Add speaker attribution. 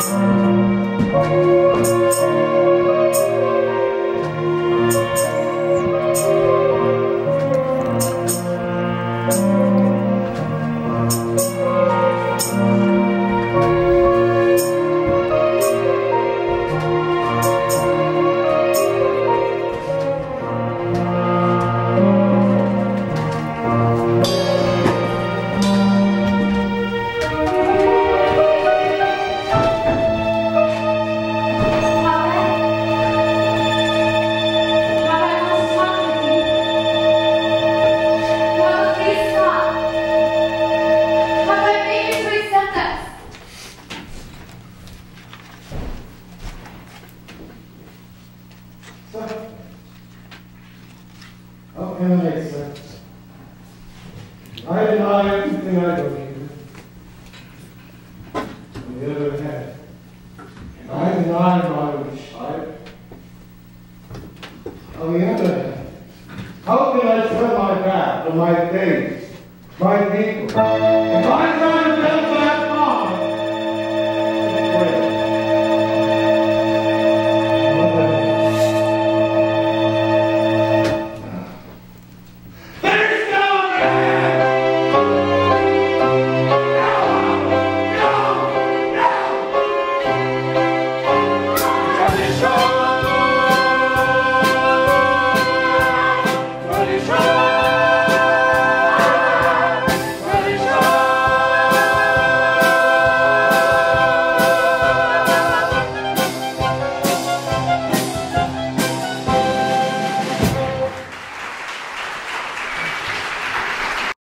Speaker 1: Música sir. How can I accept? I deny everything I believe. On the other hand, I deny my wish. I, on the other hand, how can I turn my back on my faith, my people? If I try to